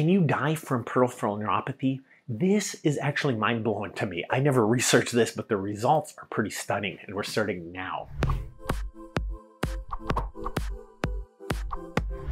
Can you die from peripheral neuropathy? This is actually mind blowing to me. I never researched this, but the results are pretty stunning, and we're starting now.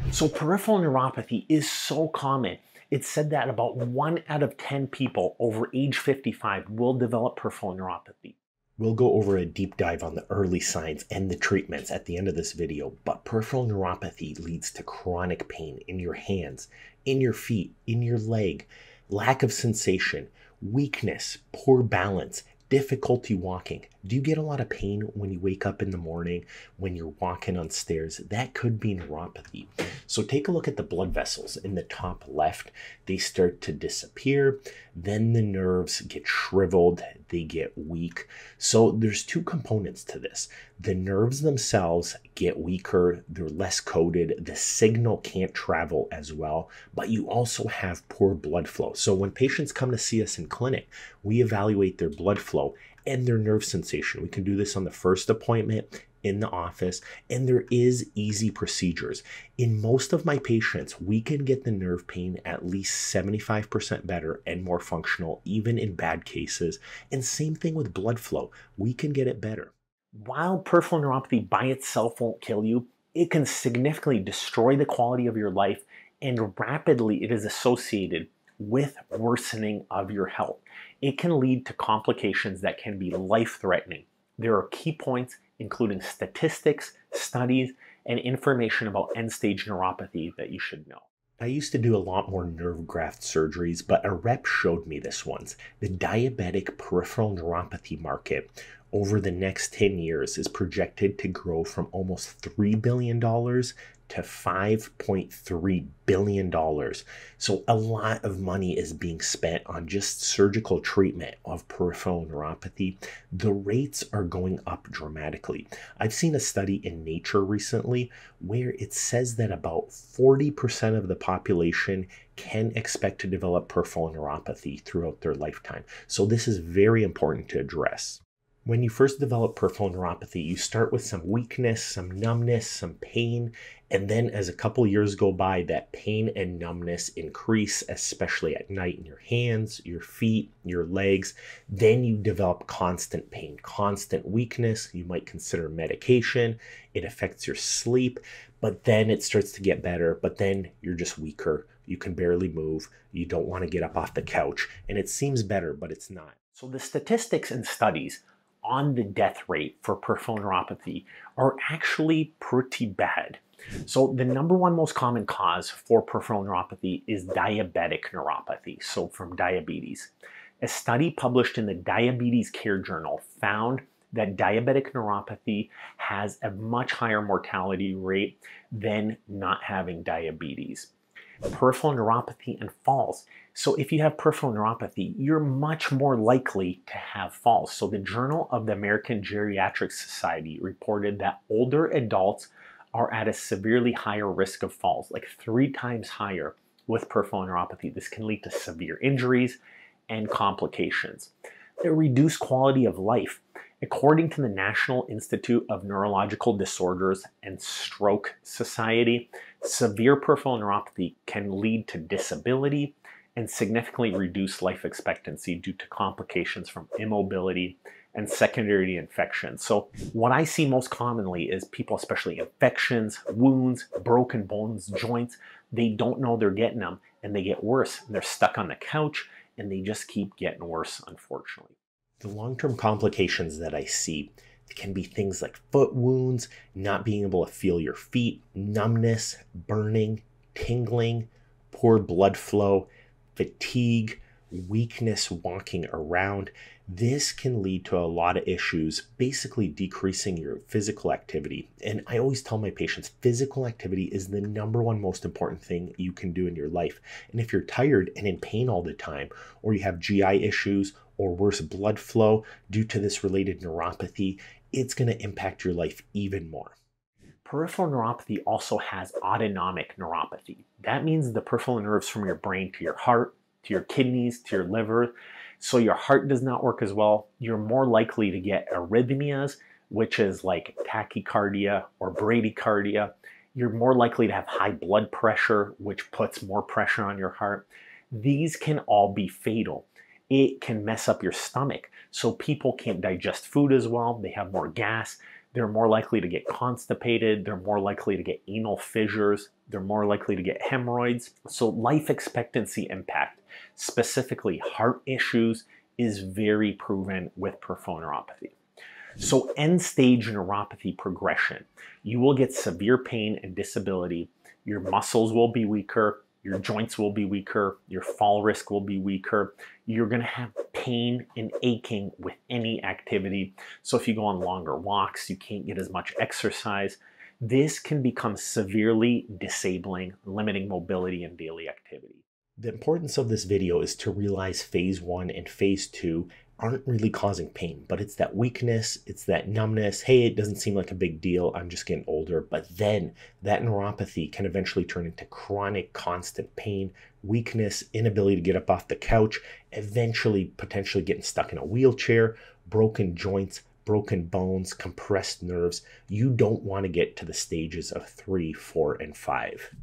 So, peripheral neuropathy is so common. It's said that about one out of 10 people over age 55 will develop peripheral neuropathy. We'll go over a deep dive on the early signs and the treatments at the end of this video, but peripheral neuropathy leads to chronic pain in your hands, in your feet, in your leg, lack of sensation, weakness, poor balance, difficulty walking. Do you get a lot of pain when you wake up in the morning, when you're walking on stairs? That could be neuropathy. So take a look at the blood vessels in the top left. They start to disappear. Then the nerves get shriveled, they get weak. So there's two components to this. The nerves themselves get weaker, they're less coated, the signal can't travel as well, but you also have poor blood flow. So when patients come to see us in clinic, we evaluate their blood flow and their nerve sensation. We can do this on the first appointment in the office, and there is easy procedures. In most of my patients, we can get the nerve pain at least 75% better and more functional, even in bad cases. And same thing with blood flow, we can get it better. While peripheral neuropathy by itself won't kill you, it can significantly destroy the quality of your life, and rapidly it is associated with worsening of your health. It can lead to complications that can be life threatening. There are key points including statistics, studies, and information about end stage neuropathy that you should know. I used to do a lot more nerve graft surgeries, but a rep showed me this once. The diabetic peripheral neuropathy market over the next 10 years is projected to grow from almost $3 billion to $5.3 billion. So, a lot of money is being spent on just surgical treatment of peripheral neuropathy. The rates are going up dramatically. I've seen a study in Nature recently where it says that about 40% of the population can expect to develop peripheral neuropathy throughout their lifetime. So, this is very important to address. When you first develop peripheral neuropathy, you start with some weakness, some numbness, some pain, and then as a couple years go by, that pain and numbness increase, especially at night in your hands, your feet, your legs. Then you develop constant pain, constant weakness. You might consider medication. It affects your sleep, but then it starts to get better, but then you're just weaker. You can barely move. You don't want to get up off the couch, and it seems better, but it's not. So the statistics and studies on the death rate for peripheral neuropathy are actually pretty bad. So the number one most common cause for peripheral neuropathy is diabetic neuropathy, so from diabetes. A study published in the Diabetes Care Journal found that diabetic neuropathy has a much higher mortality rate than not having diabetes peripheral neuropathy and falls. So if you have peripheral neuropathy, you're much more likely to have falls. So the Journal of the American Geriatric Society reported that older adults are at a severely higher risk of falls, like three times higher with peripheral neuropathy. This can lead to severe injuries and complications. The reduced quality of life. According to the National Institute of Neurological Disorders and Stroke Society, severe peripheral neuropathy can lead to disability and significantly reduce life expectancy due to complications from immobility and secondary infections. So, what I see most commonly is people, especially infections, wounds, broken bones, joints, they don't know they're getting them and they get worse. And they're stuck on the couch and they just keep getting worse, unfortunately. The long term complications that I see can be things like foot wounds, not being able to feel your feet, numbness, burning, tingling, poor blood flow, fatigue, weakness walking around. This can lead to a lot of issues, basically decreasing your physical activity. And I always tell my patients physical activity is the number one most important thing you can do in your life. And if you're tired and in pain all the time, or you have GI issues, or worse blood flow due to this related neuropathy, it's going to impact your life even more. Peripheral neuropathy also has autonomic neuropathy. That means the peripheral nerves from your brain to your heart, to your kidneys, to your liver. So your heart does not work as well. You're more likely to get arrhythmias, which is like tachycardia or bradycardia. You're more likely to have high blood pressure, which puts more pressure on your heart. These can all be fatal. It can mess up your stomach. So people can't digest food as well. They have more gas. They're more likely to get constipated. They're more likely to get anal fissures. They're more likely to get hemorrhoids. So life expectancy impact, specifically heart issues, is very proven with peripheral neuropathy. So end stage neuropathy progression, you will get severe pain and disability. Your muscles will be weaker. Your joints will be weaker. Your fall risk will be weaker. You're going to have pain and aching with any activity. So if you go on longer walks, you can't get as much exercise. This can become severely disabling, limiting mobility and daily activity. The importance of this video is to realize phase one and phase two aren't really causing pain, but it's that weakness, it's that numbness. Hey, it doesn't seem like a big deal. I'm just getting older. But then that neuropathy can eventually turn into chronic, constant pain, weakness, inability to get up off the couch, eventually potentially getting stuck in a wheelchair, broken joints, broken bones, compressed nerves. You don't want to get to the stages of three, four, and five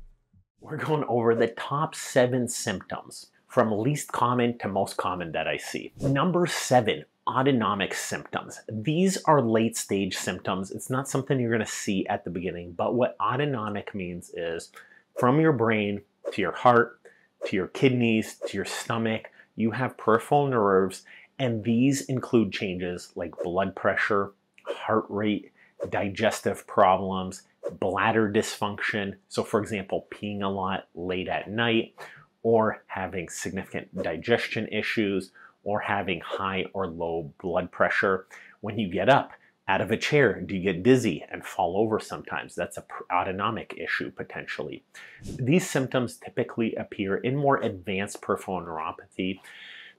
we're going over the top seven symptoms from least common to most common that I see. Number seven, autonomic symptoms. These are late stage symptoms. It's not something you're going to see at the beginning, but what autonomic means is from your brain to your heart, to your kidneys, to your stomach, you have peripheral nerves, and these include changes like blood pressure, heart rate, digestive problems, bladder dysfunction. So, for example, peeing a lot late at night, or having significant digestion issues, or having high or low blood pressure. When you get up out of a chair, do you get dizzy and fall over sometimes? That's an autonomic issue potentially. These symptoms typically appear in more advanced peripheral neuropathy.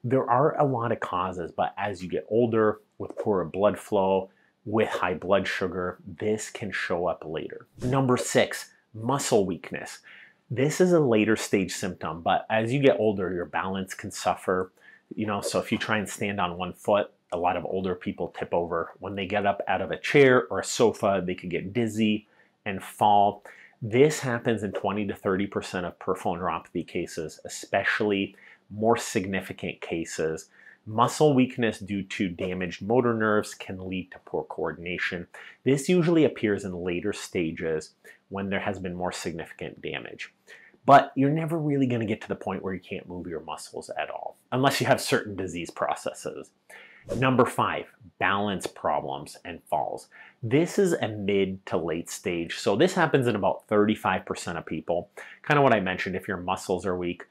There are a lot of causes, but as you get older with poorer blood flow, with high blood sugar, this can show up later. Number six, muscle weakness. This is a later stage symptom, but as you get older, your balance can suffer. You know, so if you try and stand on one foot, a lot of older people tip over. When they get up out of a chair or a sofa, they could get dizzy and fall. This happens in 20 to 30% of peripheral neuropathy cases, especially more significant cases Muscle weakness due to damaged motor nerves can lead to poor coordination. This usually appears in later stages when there has been more significant damage. But you're never really going to get to the point where you can't move your muscles at all, unless you have certain disease processes. Number five, balance problems and falls. This is a mid to late stage. So this happens in about 35% of people. Kind of what I mentioned, if your muscles are weak,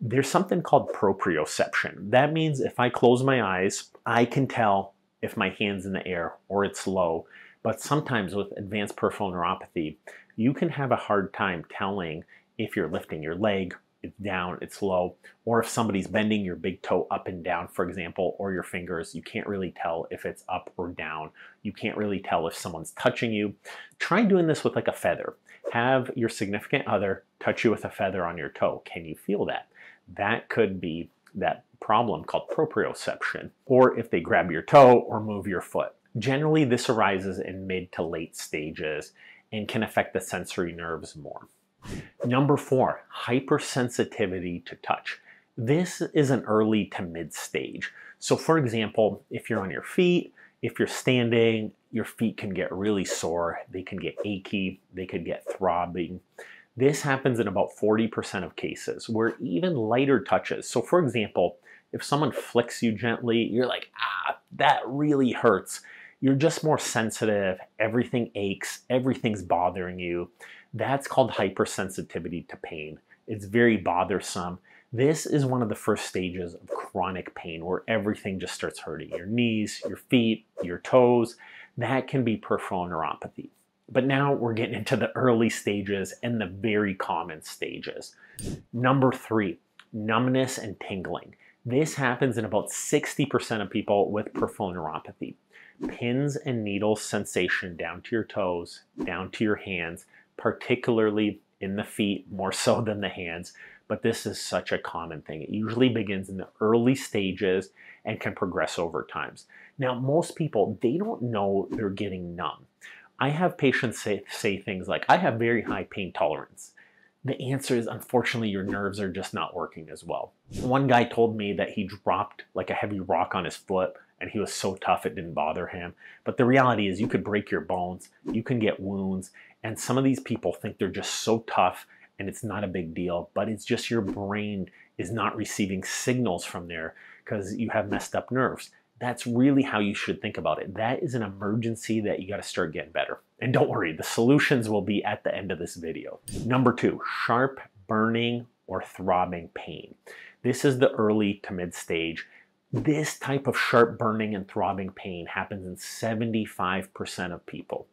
there's something called proprioception. That means if I close my eyes, I can tell if my hand's in the air or it's low. But sometimes with advanced peripheral neuropathy, you can have a hard time telling if you're lifting your leg, it's down, it's low, or if somebody's bending your big toe up and down, for example, or your fingers, you can't really tell if it's up or down. You can't really tell if someone's touching you. Try doing this with like a feather. Have your significant other touch you with a feather on your toe. Can you feel that? That could be that problem called proprioception, or if they grab your toe or move your foot. Generally, this arises in mid to late stages and can affect the sensory nerves more. Number four, hypersensitivity to touch. This is an early to mid stage. So, for example, if you're on your feet, if you're standing, your feet can get really sore, they can get achy, they could get throbbing. This happens in about 40% of cases where even lighter touches. So, for example, if someone flicks you gently, you're like, ah, that really hurts. You're just more sensitive. Everything aches. Everything's bothering you. That's called hypersensitivity to pain. It's very bothersome. This is one of the first stages of chronic pain where everything just starts hurting your knees, your feet, your toes. That can be peripheral neuropathy. But now we're getting into the early stages and the very common stages. Number three, numbness and tingling. This happens in about 60% of people with peripheral neuropathy. Pins and needles sensation down to your toes, down to your hands, particularly in the feet more so than the hands. But this is such a common thing. It usually begins in the early stages and can progress over times. Now, most people, they don't know they're getting numb I have patients say, say things like, I have very high pain tolerance. The answer is unfortunately your nerves are just not working as well. One guy told me that he dropped like a heavy rock on his foot and he was so tough it didn't bother him. But the reality is you could break your bones, you can get wounds, and some of these people think they're just so tough and it's not a big deal, but it's just your brain is not receiving signals from there because you have messed up nerves. That's really how you should think about it. That is an emergency that you got to start getting better. And don't worry, the solutions will be at the end of this video. Number two, sharp burning or throbbing pain. This is the early to mid stage. This type of sharp burning and throbbing pain happens in 75% of people.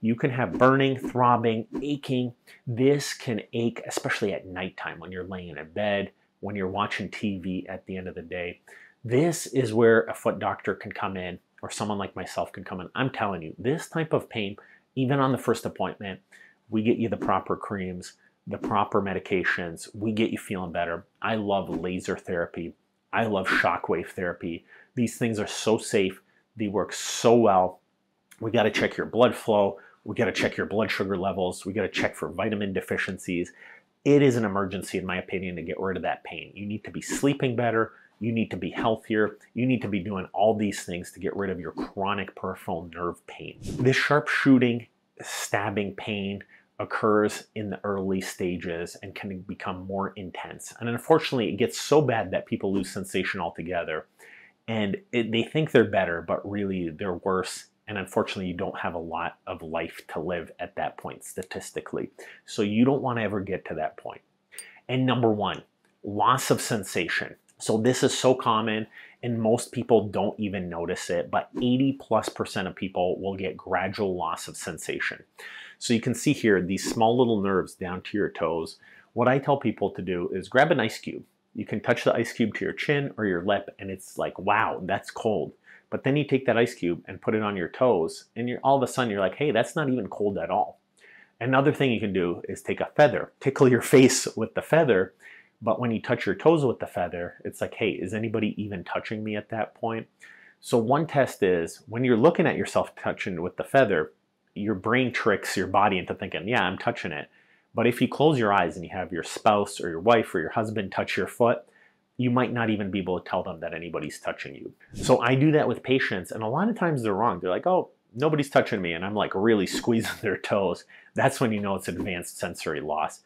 You can have burning, throbbing, aching. This can ache, especially at nighttime when you're laying in bed, when you're watching TV at the end of the day. This is where a foot doctor can come in or someone like myself can come in. I'm telling you, this type of pain, even on the first appointment, we get you the proper creams, the proper medications, we get you feeling better. I love laser therapy. I love shockwave therapy. These things are so safe. They work so well. We got to check your blood flow. We got to check your blood sugar levels. We got to check for vitamin deficiencies. It is an emergency, in my opinion, to get rid of that pain. You need to be sleeping better. You need to be healthier. You need to be doing all these things to get rid of your chronic peripheral nerve pain. This sharp shooting, stabbing pain occurs in the early stages and can become more intense. And unfortunately, it gets so bad that people lose sensation altogether. And it, they think they're better, but really they're worse. And unfortunately, you don't have a lot of life to live at that point statistically. So you don't want to ever get to that point. And number one, loss of sensation. So this is so common and most people don't even notice it, but 80 plus percent of people will get gradual loss of sensation. So you can see here these small little nerves down to your toes. What I tell people to do is grab an ice cube. You can touch the ice cube to your chin or your lip and it's like, wow, that's cold. But then you take that ice cube and put it on your toes and you're all of a sudden you're like, hey, that's not even cold at all. Another thing you can do is take a feather, tickle your face with the feather but when you touch your toes with the feather, it's like, hey, is anybody even touching me at that point? So one test is when you're looking at yourself touching with the feather, your brain tricks your body into thinking, yeah, I'm touching it. But if you close your eyes and you have your spouse or your wife or your husband touch your foot, you might not even be able to tell them that anybody's touching you. So I do that with patients, and a lot of times they're wrong. They're like, oh, nobody's touching me and I'm like really squeezing their toes, that's when you know it's advanced sensory loss.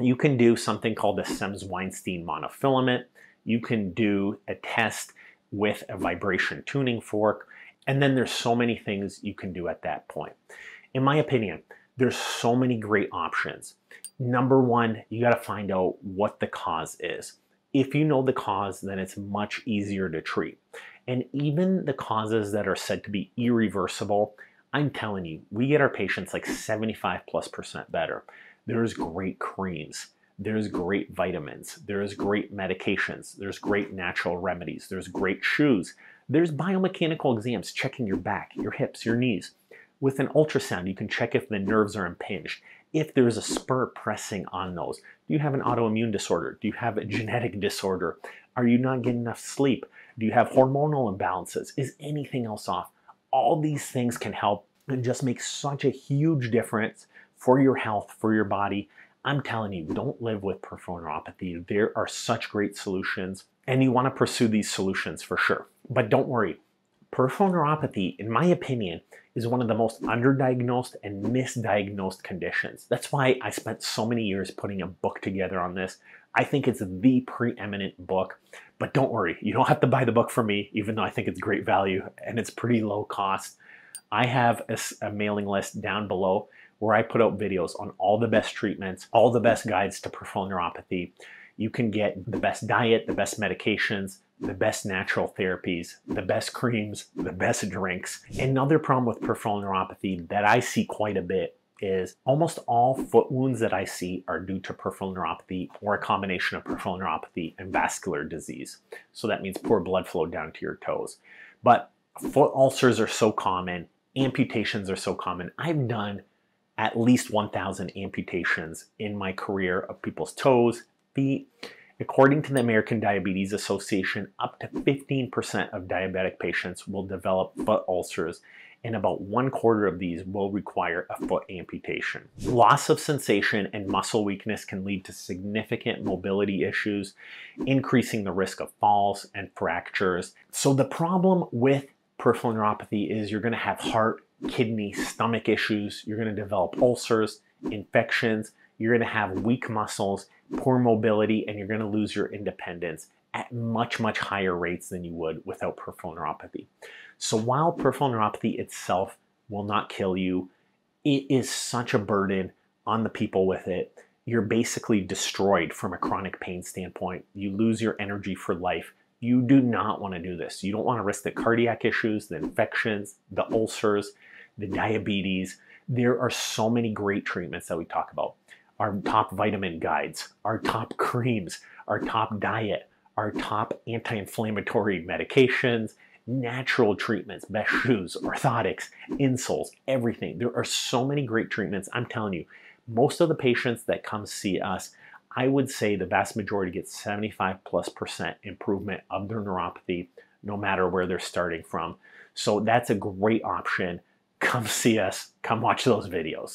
You can do something called the Semmes-Weinstein monofilament. You can do a test with a vibration tuning fork. And then there's so many things you can do at that point. In my opinion, there's so many great options. Number one, you got to find out what the cause is. If you know the cause, then it's much easier to treat. And even the causes that are said to be irreversible, I'm telling you, we get our patients like 75 plus percent better. There's great creams. There's great vitamins. There's great medications. There's great natural remedies. There's great shoes. There's biomechanical exams checking your back, your hips, your knees. With an ultrasound, you can check if the nerves are impinged, if there's a spur pressing on those. Do you have an autoimmune disorder? Do you have a genetic disorder? Are you not getting enough sleep? Do you have hormonal imbalances? Is anything else off? All these things can help and just make such a huge difference for your health, for your body. I'm telling you, don't live with peripheral neuropathy. There are such great solutions, and you want to pursue these solutions for sure. But don't worry, peripheral neuropathy, in my opinion, is one of the most underdiagnosed and misdiagnosed conditions. That's why I spent so many years putting a book together on this. I think it's the preeminent book. But don't worry, you don't have to buy the book from me, even though I think it's great value and it's pretty low cost. I have a, a, mailing list down below where I put out videos on all the best treatments, all the best guides to peripheral neuropathy. You can get the best diet, the best medications, the best natural therapies, the best creams, the best drinks. Another problem with peripheral neuropathy that I see quite a bit is almost all foot wounds that I see are due to peripheral neuropathy or a combination of peripheral neuropathy and vascular disease. So that means poor blood flow down to your toes. But foot ulcers are so common, amputations are so common. I've done at least 1,000 amputations in my career of people's toes, feet. According to the American Diabetes Association, up to 15% of diabetic patients will develop foot ulcers and about one quarter of these will require a foot amputation. Loss of sensation and muscle weakness can lead to significant mobility issues, increasing the risk of falls and fractures. So the problem with peripheral neuropathy is you're going to have heart, kidney, stomach issues, you're going to develop ulcers, infections, you're going to have weak muscles, poor mobility, and you're going to lose your independence at much, much higher rates than you would without peripheral neuropathy. So while peripheral neuropathy itself will not kill you, it is such a burden on the people with it. You're basically destroyed from a chronic pain standpoint. You lose your energy for life. You do not want to do this. You don't want to risk the cardiac issues, the infections, the ulcers, the diabetes. There are so many great treatments that we talk about. Our top vitamin guides, our top creams, our top diet, our top anti-inflammatory medications, natural treatments, best shoes, orthotics, insoles, everything. There are so many great treatments. I'm telling you, most of the patients that come see us, I would say the vast majority get 75 plus percent improvement of their neuropathy, no matter where they're starting from. So that's a great option. Come see us, come watch those videos.